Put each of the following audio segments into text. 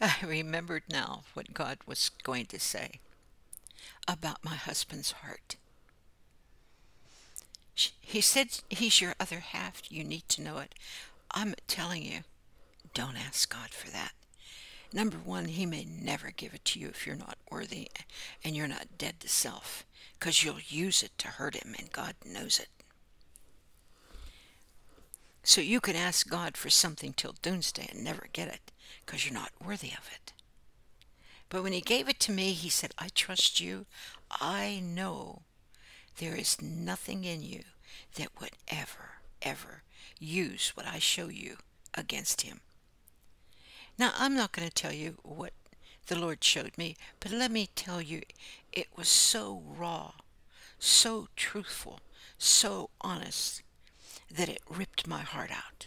I remembered now what God was going to say about my husband's heart. He said he's your other half. You need to know it. I'm telling you, don't ask God for that. Number one, He may never give it to you if you're not worthy and you're not dead to self, because you'll use it to hurt Him, and God knows it. So you can ask God for something till doomsday and never get it, because you're not worthy of it. But when He gave it to me, He said, I trust you. I know there is nothing in you that would ever, ever use what I show you against him. Now, I'm not going to tell you what the Lord showed me, but let me tell you, it was so raw, so truthful, so honest that it ripped my heart out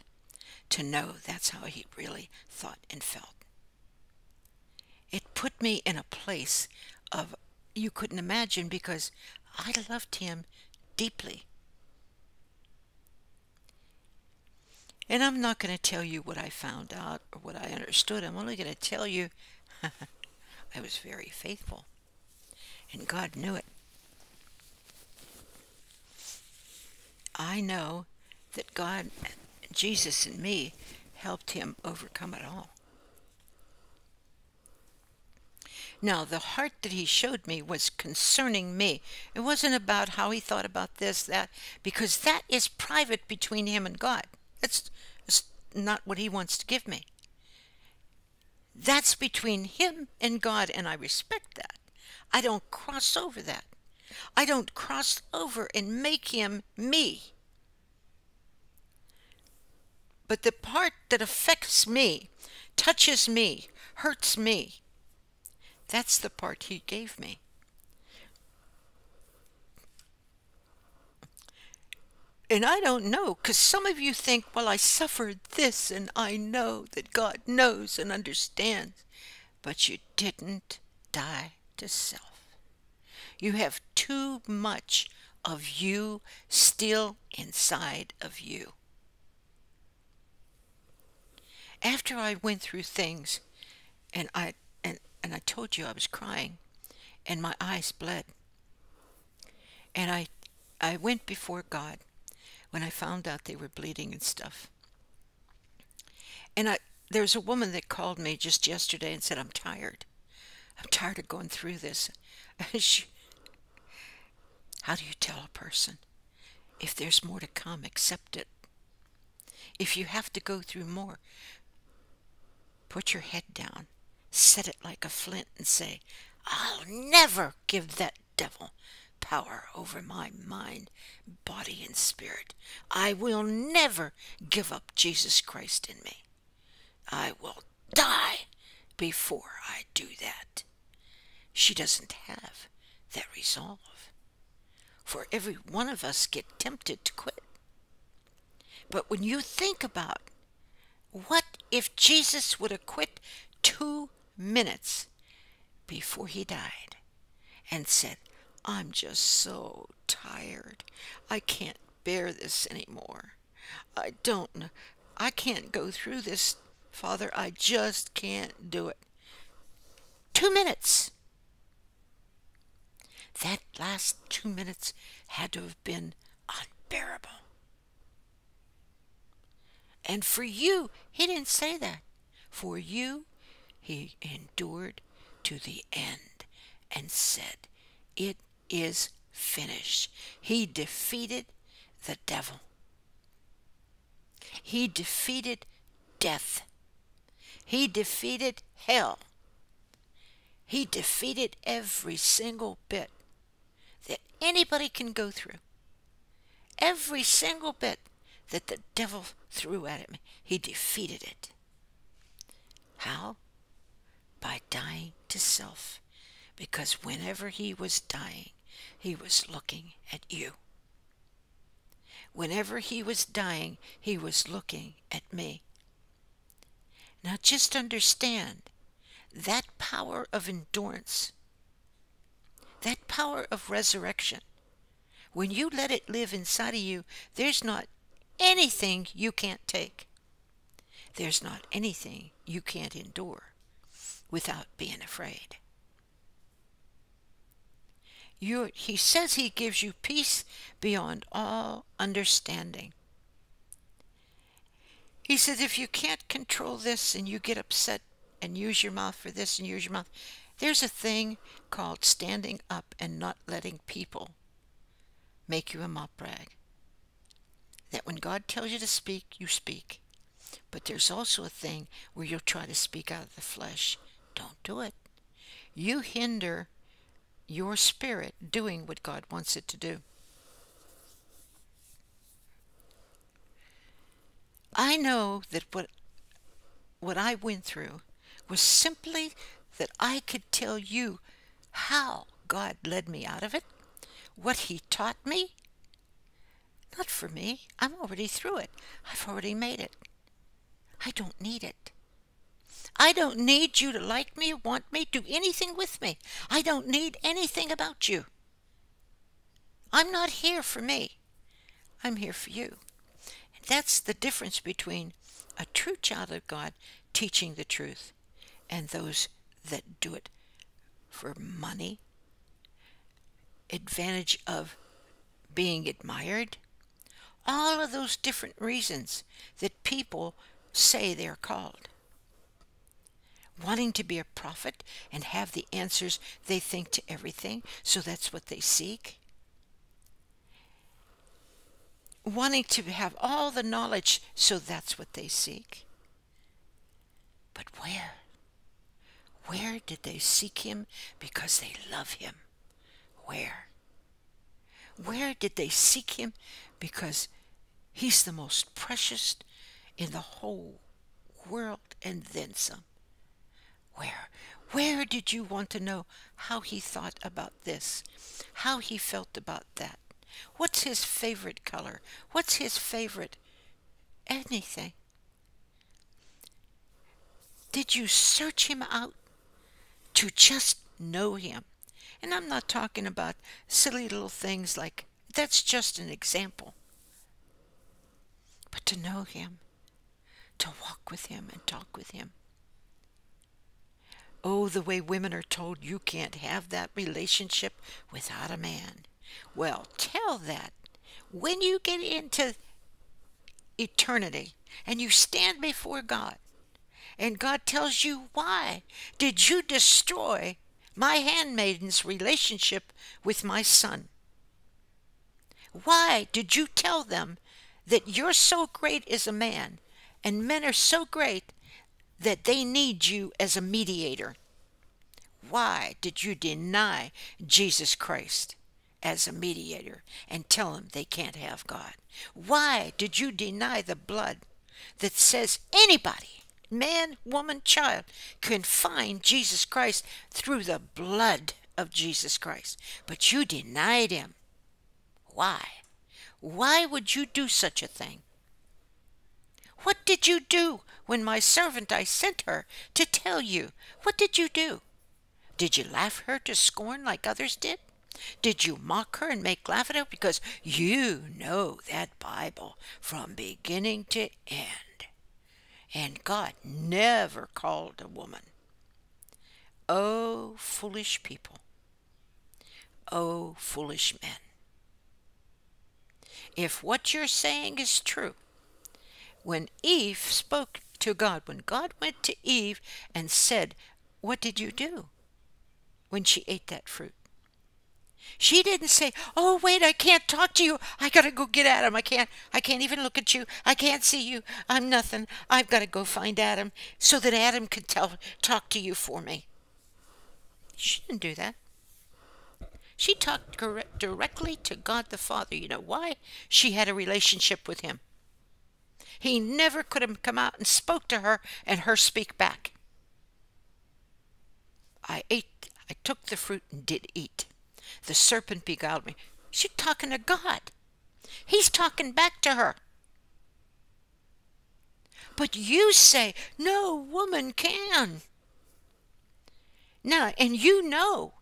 to know that's how he really thought and felt. It put me in a place of you couldn't imagine because I loved him deeply. And I'm not going to tell you what I found out or what I understood. I'm only going to tell you I was very faithful. And God knew it. I know that God, Jesus, and me helped him overcome it all. Now, the heart that he showed me was concerning me. It wasn't about how he thought about this, that, because that is private between him and God. It's, it's not what he wants to give me. That's between him and God, and I respect that. I don't cross over that. I don't cross over and make him me. But the part that affects me, touches me, hurts me, that's the part he gave me. And I don't know, because some of you think, well, I suffered this and I know that God knows and understands. But you didn't die to self. You have too much of you still inside of you. After I went through things and I and and I told you I was crying and my eyes bled. And I I went before God when I found out they were bleeding and stuff. And I there was a woman that called me just yesterday and said, I'm tired. I'm tired of going through this. she, how do you tell a person? If there's more to come, accept it. If you have to go through more, put your head down set it like a flint and say, I'll never give that devil power over my mind, body, and spirit. I will never give up Jesus Christ in me. I will die before I do that. She doesn't have that resolve. For every one of us get tempted to quit. But when you think about what if Jesus would have quit two minutes before he died and said, I'm just so tired. I can't bear this anymore. I don't. I can't go through this, Father. I just can't do it. Two minutes. That last two minutes had to have been unbearable. And for you, he didn't say that. For you, he endured to the end and said, It is finished. He defeated the devil. He defeated death. He defeated hell. He defeated every single bit that anybody can go through. Every single bit that the devil threw at him, he defeated it. How? by dying to self, because whenever he was dying, he was looking at you. Whenever he was dying, he was looking at me. Now just understand that power of endurance, that power of resurrection, when you let it live inside of you, there's not anything you can't take. There's not anything you can't endure. without being afraid. you he says he gives you peace beyond all understanding. He says if you can't control this and you get upset and use your mouth for this and use your mouth, there's a thing called standing up and not letting people make you a mop rag. That when God tells you to speak, you speak. But there's also a thing where you'll try to speak out of the flesh. Don't do it. You hinder your spirit doing what God wants it to do. I know that what what I went through was simply that I could tell you how God led me out of it, what He taught me. For me. I'm already through it. I've already made it. I don't need it. I don't need you to like me, want me, do anything with me. I don't need anything about you. I'm not here for me. I'm here for you. And that's the difference between a true child of God teaching the truth and those that do it for money, advantage of being admired, all of those different reasons that people say they're called. Wanting to be a prophet and have the answers they think to everything, so that's what they seek. Wanting to have all the knowledge, so that's what they seek. But where? Where did they seek him? Because they love him. Where? Where did they seek him? Because he's the most precious in the whole world and then some. Where? Where did you want to know how he thought about this? How he felt about that? What's his favorite color? What's his favorite anything? Did you search him out to just know him? And I'm not talking about silly little things like that's just an example. But to know him, to walk with him and talk with him. Oh, the way women are told you can't have that relationship without a man. Well, tell that when you get into eternity and you stand before God and God tells you, Why did you destroy my handmaiden's relationship with my son? Why did you tell them that you're so great as a man and men are so great that they need you as a mediator? Why did you deny Jesus Christ as a mediator and tell them they can't have God? Why did you deny the blood that says anybody man, woman, child can find Jesus Christ through the blood of Jesus Christ. But you denied him. Why? Why would you do such a thing? What did you do when my servant I sent her to tell you? What did you do? Did you laugh her to scorn like others did? Did you mock her and make laugh at her because you know that Bible from beginning to end? And God never called a woman. Oh, foolish people. Oh, foolish men. If what you're saying is true, when Eve spoke to God, when God went to Eve and said, What did you do when she ate that fruit? She didn't say, "Oh, wait, I can't talk to you. I got to go get Adam. I can't I can't even look at you. I can't see you. I'm nothing. I've got to go find Adam so that Adam can tell talk to you for me." She didn't do that. She talked directly to God the Father. You know why? She had a relationship with him. He never could have come out and spoke to her and her speak back. I ate I took the fruit and did eat. The serpent beguiled me. She's talking to God. He's talking back to her. But you say, no woman can. Now, and you know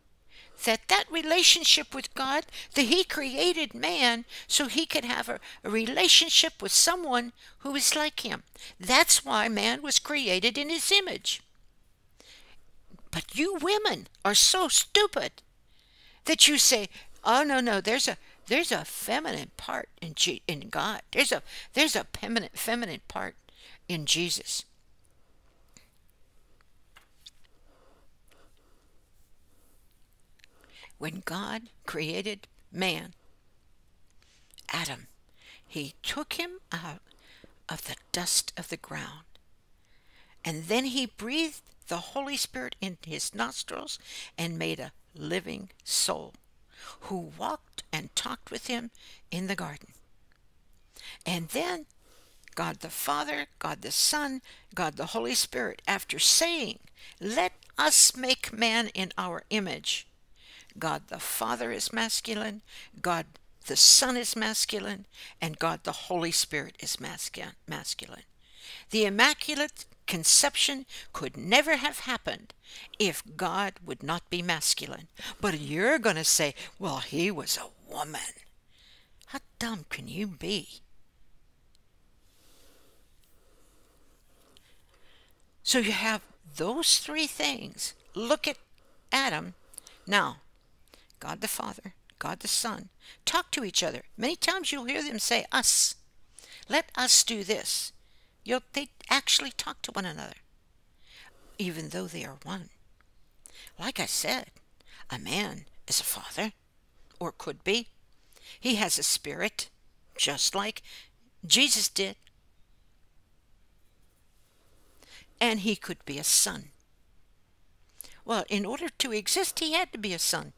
that that relationship with God, that He created man so He could have a, a, relationship with someone who is like Him. That's why man was created in His image. But you women are so stupid that you say, "Oh no, no, there's a there's a feminine part in G- in God. There's a there's a feminine feminine part in Jesus." When God created man, Adam, he took him out of the dust of the ground. And then he breathed the Holy Spirit in his nostrils and made a living soul who walked and talked with him in the garden. And then God the Father, God the Son, God the Holy Spirit, after saying, Let us make man in our image. God the Father is masculine, God the Son is masculine, and God the Holy Spirit is masculine. The Immaculate Conception could never have happened if God would not be masculine. But you're going to say, well, he was a woman. How dumb can you be? So you have those three things. Look at Adam. Now, God the Father, God the Son, talk to each other. Many times you'll hear them say, us. Let us do this. You'll, they actually talk to one another, even though they are one. Like I said, a man is a father, or could be. He has a spirit, just like Jesus did. And he could be a son. Well, in order to exist, he had to be a son.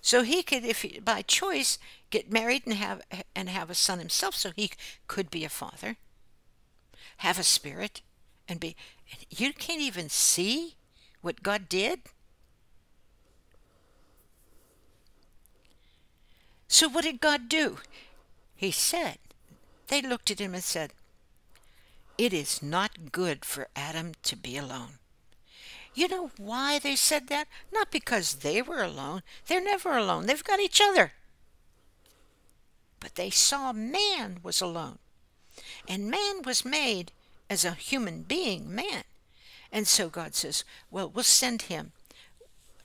So he could, if he, by choice, get married and have and have a son himself. So he could be a father, have a spirit, and be. You can't even see what God did. So what did God do? He said, they looked at him and said, It is not good for Adam to be alone. You know why they said that? Not because they were alone. They're never alone. They've got each other. But they saw man was alone. And man was made as a human being, man. And so God says, well, we'll send him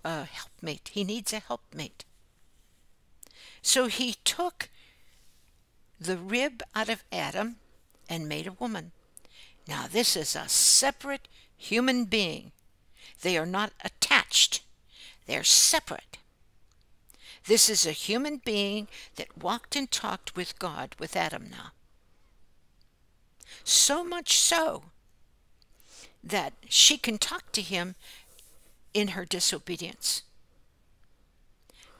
a helpmate. He needs a helpmate. So he took the rib out of Adam and made a woman. Now, this is a separate human being they are not attached, they're separate. This is a human being that walked and talked with God, with Adam now. So much so that she can talk to him in her disobedience.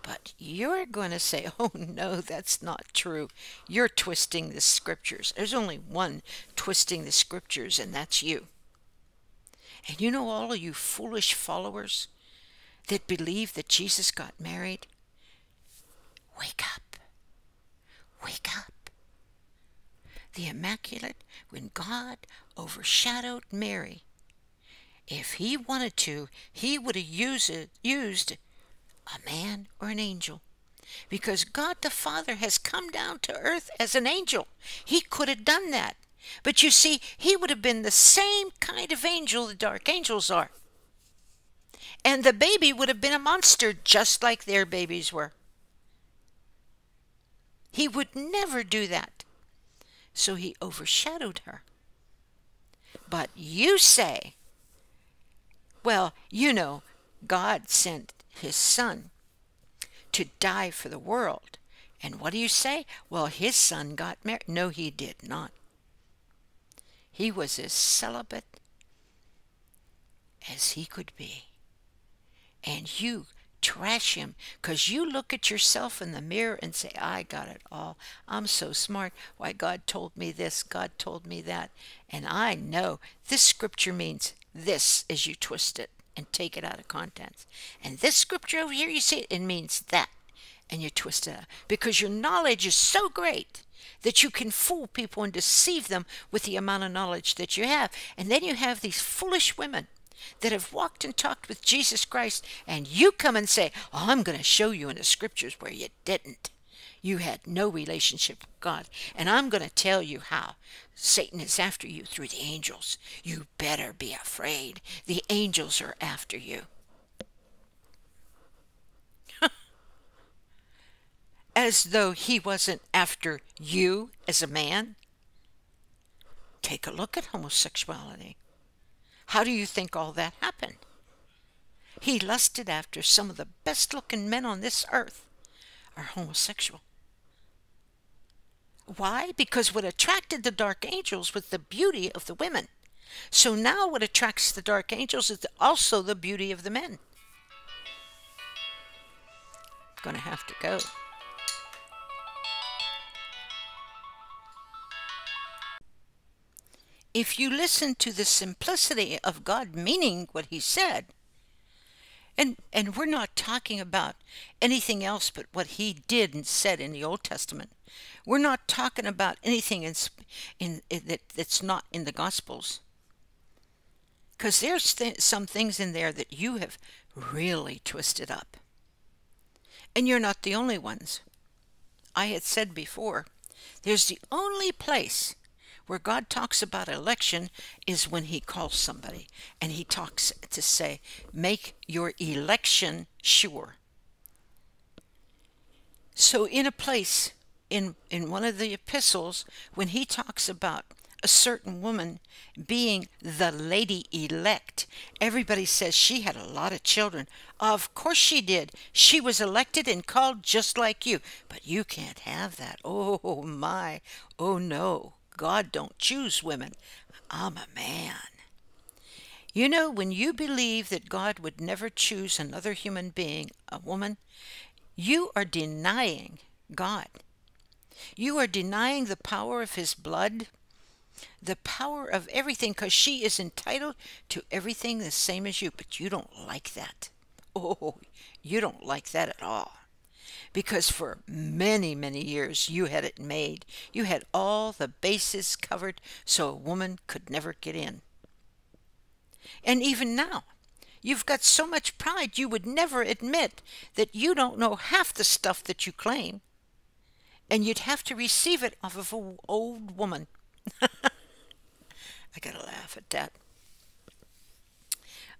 But you're going to say, oh no, that's not true. You're twisting the scriptures. There's only one twisting the scriptures, and that's you. And you know, all of you foolish followers that believe that Jesus got married, wake up. Wake up. The Immaculate, when God overshadowed Mary, if he wanted to, he would have used, used a man or an angel. Because God the Father has come down to earth as an angel. He could have done that. But you see, he would have been the same kind of angel the dark angels are. And the baby would have been a monster just like their babies were. He would never do that. So he overshadowed her. But you say, well, you know, God sent his son to die for the world. And what do you say? Well, his son got married. No, he did not. He was as celibate as he could be. And you trash him because you look at yourself in the mirror and say, I got it all. I'm so smart. Why, God told me this, God told me that. And I know this scripture means this as you twist it and take it out of context. And this scripture over here, you see it, means that. And you twist it because your knowledge is so great that you can fool people and deceive them with the amount of knowledge that you have. And then you have these foolish women that have walked and talked with Jesus Christ, and you come and say, oh, I'm going to show you in the scriptures where you didn't. You had no relationship with God. And I'm going to tell you how. Satan is after you through the angels. You better be afraid. The angels are after you. As though he wasn't after you as a man. Take a look at homosexuality. How do you think all that happened? He lusted after some of the best looking men on this earth are homosexual. Why? Because what attracted the dark angels was the beauty of the women. So now what attracts the dark angels is also the beauty of the men. I'm Gonna have to go. If you listen to the simplicity of God meaning what he said, and and we're not talking about anything else but what he did and said in the Old Testament. We're not talking about anything in, in, in that that's not in the Gospels. Because there's th some things in there that you have really twisted up. And you're not the only ones. I had said before, there's the only place where God talks about election is when he calls somebody and he talks to say, make your election sure. So in a place in in one of the epistles when he talks about a certain woman being the lady elect. Everybody says she had a lot of children. Of course she did. She was elected and called just like you. But you can't have that. Oh my. Oh no. God don't choose women. I'm a man. You know, when you believe that God would never choose another human being, a woman, you are denying God. You are denying the power of His blood, the power of everything, because she is entitled to everything the same as you, but you don't like that. Oh, you don't like that at all because for many, many years you had it made. You had all the bases covered so a woman could never get in. And even now, you've got so much pride you would never admit that you don't know half the stuff that you claim. And you'd have to receive it off of an old woman. I gotta laugh at that.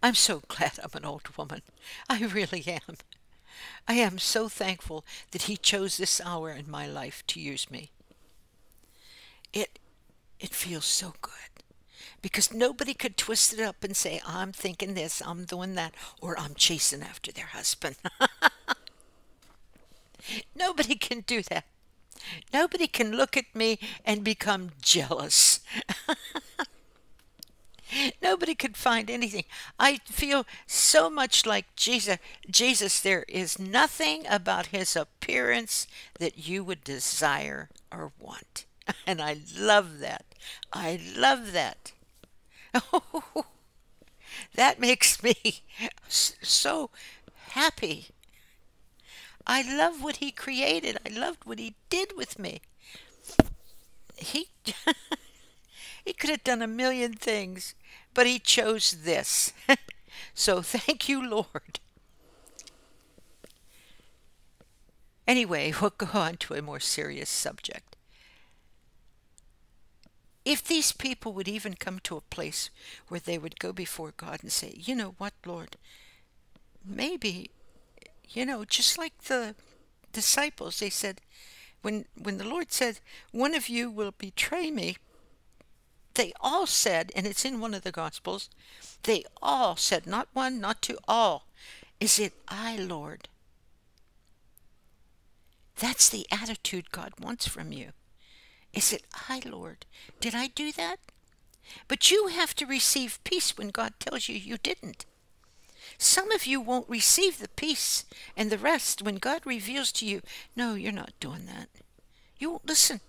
I'm so glad I'm an old woman. I really am. I am so thankful that He chose this hour in my life to use me. It, it feels so good because nobody could twist it up and say, I'm thinking this, I'm doing that, or I'm chasing after their husband. nobody can do that. Nobody can look at me and become jealous. Nobody could find anything. I feel so much like Jesus. Jesus, there is nothing about his appearance that you would desire or want. And I love that. I love that. Oh, that makes me so happy. I love what he created. I loved what he did with me. He he could have done a million things, but he chose this. so thank you, Lord. Anyway, we'll go on to a more serious subject. If these people would even come to a place where they would go before God and say, you know what, Lord, maybe, you know, just like the disciples, they said, when, when the Lord said, one of you will betray me, they all said, and it's in one of the Gospels, they all said, not one, not two, all, is it I, Lord? That's the attitude God wants from you. Is it I, Lord? Did I do that? But you have to receive peace when God tells you you didn't. Some of you won't receive the peace and the rest when God reveals to you, no, you're not doing that. You won't listen.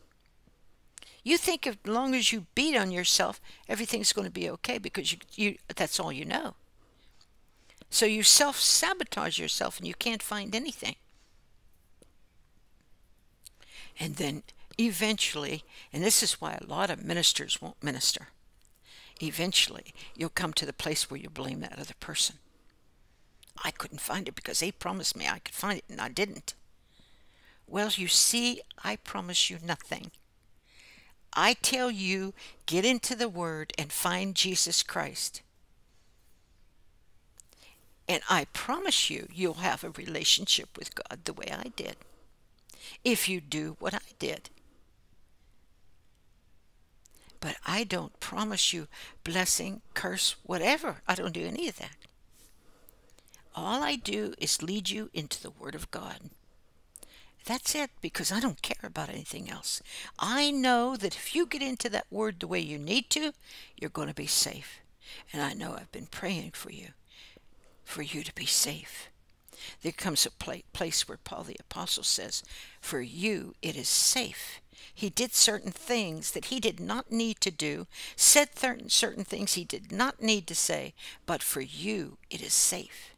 You think as long as you beat on yourself, everything's going to be okay because you, you that's all you know. So you self sabotage yourself and you can't find anything. And then eventually, and this is why a lot of ministers won't minister, eventually you'll come to the place where you blame that other person. I couldn't find it because they promised me I could find it and I didn't. Well, you see, I promise you nothing. I tell you, get into the Word and find Jesus Christ. And I promise you, you'll have a relationship with God the way I did. If you do what I did. But I don't promise you blessing, curse, whatever. I don't do any of that. All I do is lead you into the Word of God. That's it, because I don't care about anything else. I know that if you get into that Word the way you need to, you're going to be safe. And I know I've been praying for you, for you to be safe. There comes a place where Paul the Apostle says, For you it is safe. He did certain things that he did not need to do, said certain things he did not need to say, but for you it is safe.